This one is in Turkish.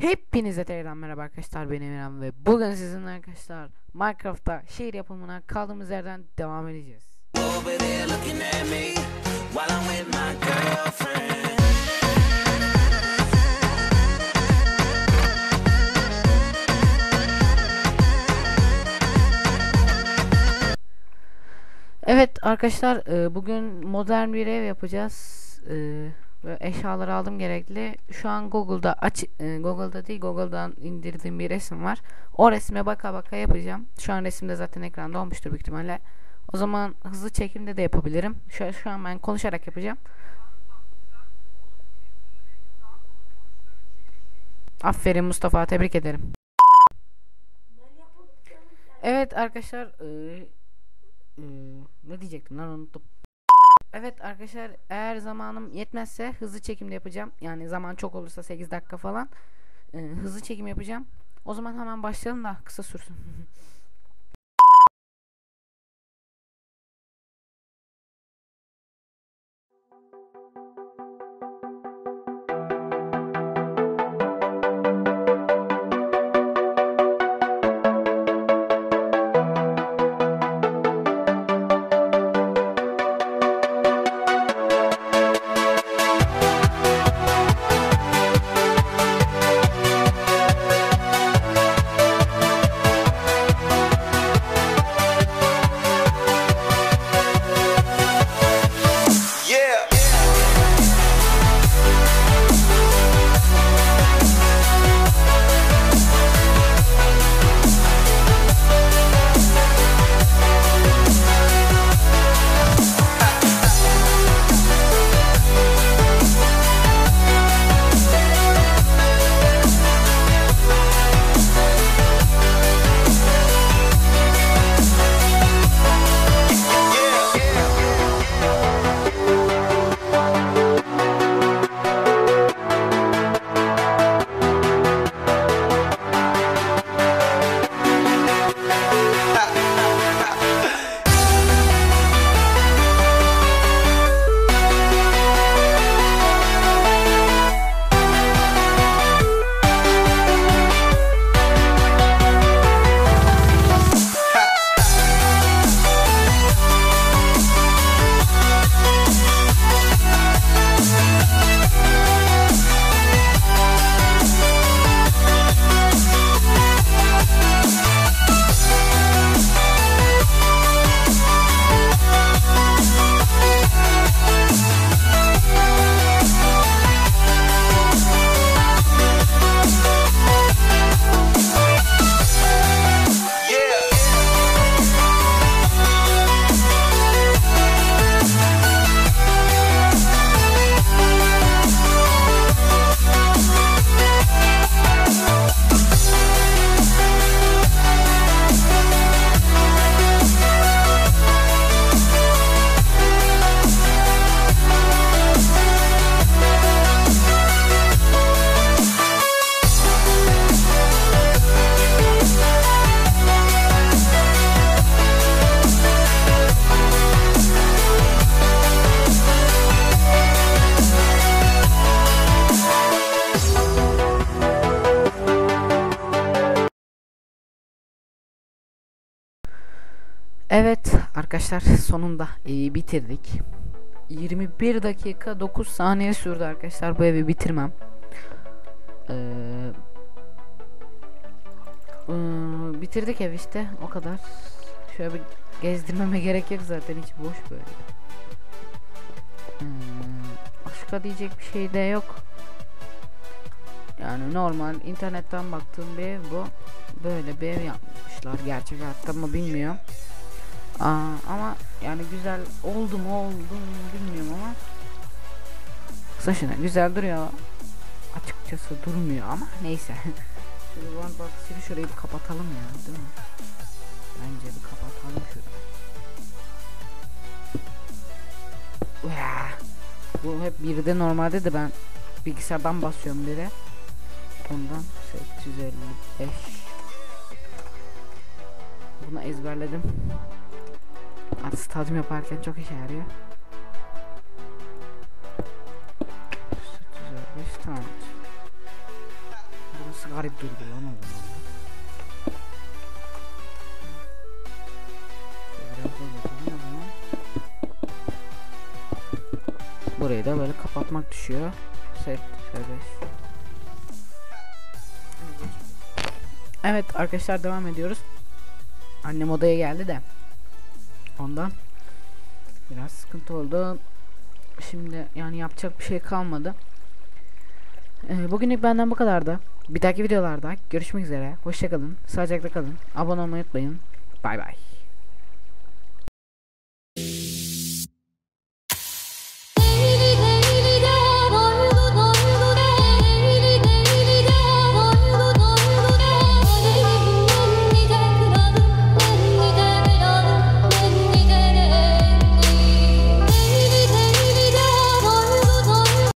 Hepinize tekrardan merhaba arkadaşlar ben Emirhan ve bugün sizinle arkadaşlar Minecraft'ta şehir yapımına kaldığımız yerden devam edeceğiz. Evet arkadaşlar e, bugün modern bir ev yapacağız. E, ve eşyaları aldım gerekli. Şu an Google'da aç e, Google'da değil Google'dan indirdiğim bir resim var. O resme baka baka yapacağım. Şu an resimde zaten ekranda olmuştur büyük ihtimalle. O zaman hızlı çekimde de yapabilirim. Şu, şu an ben konuşarak yapacağım. Aferin Mustafa tebrik ederim. Evet arkadaşlar e, e, ne diyecektim lan unuttum. Evet arkadaşlar eğer zamanım yetmezse hızlı çekimde yapacağım. Yani zaman çok olursa 8 dakika falan e, hızlı çekim yapacağım. O zaman hemen başlayalım da kısa sürsün. Evet arkadaşlar sonunda evi bitirdik. 21 dakika 9 saniye sürdü arkadaşlar bu evi bitirmem. Ee, ıı, bitirdik ev işte o kadar. Şöyle bir gezdirmeme gerek yok zaten hiç boş böyle. Hmm, başka diyecek bir şey de yok. Yani normal internetten baktığım bir ev bu. Böyle bir ev yapmışlar gerçek hayatta mı bilmiyorum. Aa, ama yani güzel oldu mu oldu mu bilmiyorum ama saçına güzel duruyor. Açıkçası durmuyor ama neyse. Şöyle one box'ı şurayı bir kapatalım ya değil mi? Bence bir kapatalım şurayı. Bu hep birde normalde de ben bilgisayardan basıyorum biri ondan 855 bunu ezberledim Artık stadyum yaparken çok işe yarıyor. 455 tamam. nasıl garip durdu lan o zaman. Burayı da böyle kapatmak düşüyor. Set serbest. Evet arkadaşlar devam ediyoruz. Annem odaya geldi de. Ondan biraz sıkıntı oldu. Şimdi yani yapacak bir şey kalmadı. Ee, bugünlük benden bu kadardı. Bir dahaki videolarda görüşmek üzere. Hoşçakalın. Sağlıcakla kalın. Abone olmayı unutmayın. Bay bay.